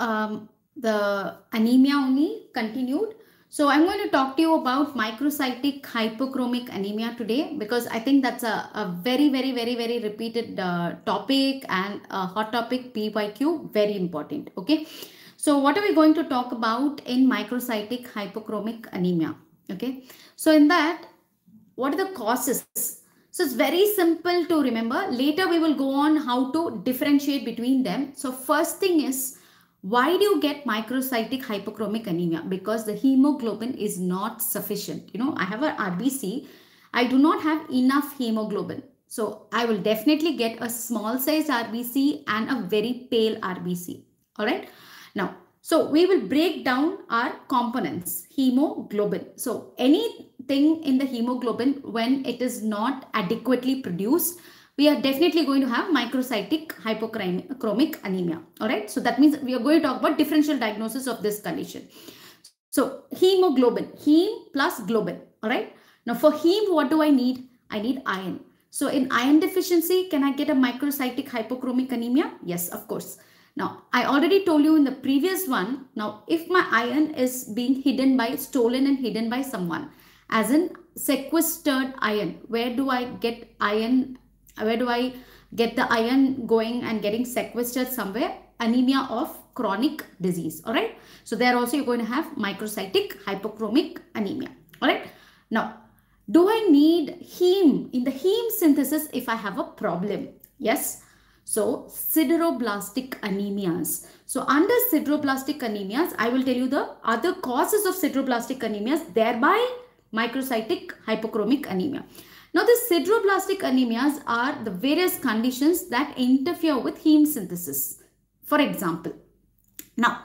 um, the anemia only continued. So I'm going to talk to you about microcytic hypochromic anemia today because I think that's a, a very, very, very, very repeated uh, topic and a hot topic PYQ, very important. Okay. So what are we going to talk about in microcytic hypochromic anemia? Okay. So in that, what are the causes? So it's very simple to remember. Later we will go on how to differentiate between them. So first thing is, why do you get microcytic hypochromic anemia? Because the hemoglobin is not sufficient. You know, I have an RBC. I do not have enough hemoglobin. So I will definitely get a small size RBC and a very pale RBC. All right. Now, so we will break down our components, hemoglobin. So anything in the hemoglobin, when it is not adequately produced, we are definitely going to have microcytic hypochromic anemia. All right. So that means we are going to talk about differential diagnosis of this condition. So hemoglobin, heme plus globin. All right. Now for heme, what do I need? I need iron. So in iron deficiency, can I get a microcytic hypochromic anemia? Yes, of course. Now, I already told you in the previous one. Now, if my iron is being hidden by, stolen and hidden by someone, as in sequestered iron, where do I get iron? Where do I get the iron going and getting sequestered somewhere? Anemia of chronic disease. All right. So, there also you're going to have microcytic hypochromic anemia. All right. Now, do I need heme in the heme synthesis if I have a problem? Yes. So sideroblastic anemias. So under sideroblastic anemias, I will tell you the other causes of sideroblastic anemias, thereby microcytic hypochromic anemia. Now the sideroblastic anemias are the various conditions that interfere with heme synthesis. For example, now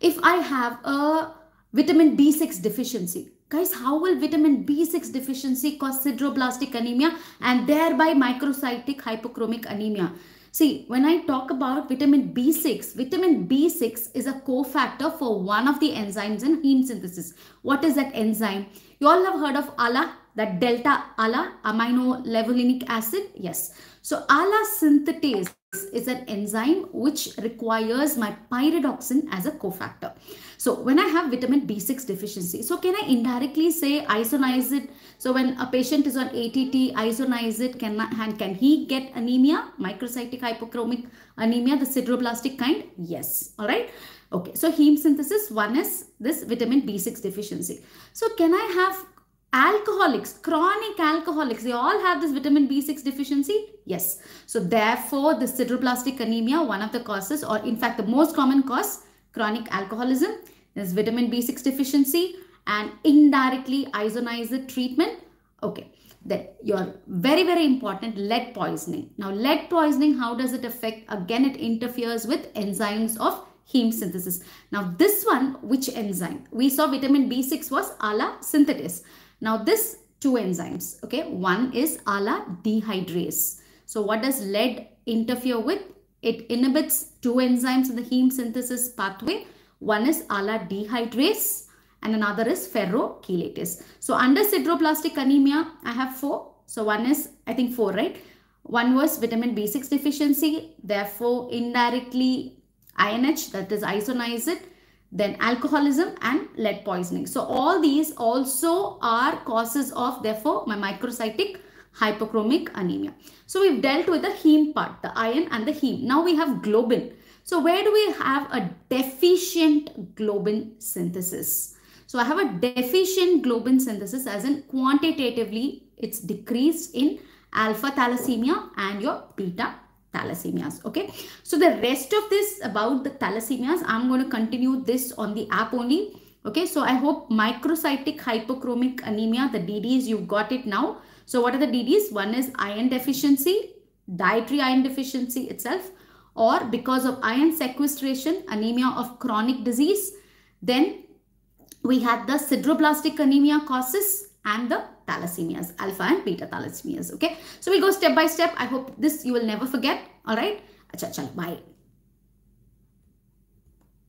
if I have a vitamin B6 deficiency, guys how will vitamin b6 deficiency cause sideroblastic anemia and thereby microcytic hypochromic anemia See, when I talk about vitamin B6, vitamin B6 is a cofactor for one of the enzymes in heme synthesis. What is that enzyme? You all have heard of ALA, that delta ALA, amino levulinic acid? Yes. So ALA synthetase is an enzyme which requires my pyridoxine as a cofactor. So when I have vitamin B6 deficiency, so can I indirectly say isoniazid? So when a patient is on ATT, isoniazid, can, I, can he get anemia, microcytic hypochromic anemia, the sideroblastic kind? Yes. All right. Okay. So heme synthesis, one is this vitamin B6 deficiency. So can I have alcoholics chronic alcoholics they all have this vitamin b6 deficiency? Yes. So therefore the sideroblastic anemia one of the causes or in fact the most common cause chronic alcoholism is vitamin b6 deficiency and indirectly isoniazid treatment. Okay. Then your very very important lead poisoning. Now lead poisoning how does it affect? Again it interferes with enzymes of heme synthesis. Now this one which enzyme? We saw vitamin b6 was ala synthetase now this two enzymes, okay, one is ALA dehydrase. So what does lead interfere with? It inhibits two enzymes in the heme synthesis pathway. One is ALA dehydrase and another is ferrochelatase. So under sideroblastic anemia, I have four. So one is, I think four, right? One was vitamin B6 deficiency, therefore indirectly INH, that is isoniazid then alcoholism and lead poisoning. So all these also are causes of therefore my microcytic hypochromic anemia. So we've dealt with the heme part, the iron and the heme. Now we have globin. So where do we have a deficient globin synthesis? So I have a deficient globin synthesis as in quantitatively it's decreased in alpha thalassemia and your beta thalassemias okay? So the rest of this about the thalassemias i'm going to continue this on the app only okay? So i hope microcytic hypochromic anemia the dd's you've got it now. So what are the dd's one is iron deficiency dietary iron deficiency itself or because of iron sequestration anemia of chronic disease. Then we had the sideroblastic anemia causes and the thalassemias, alpha and beta thalassemias. Okay. So we'll go step by step. I hope this you will never forget. All right. Acha, chal, bye.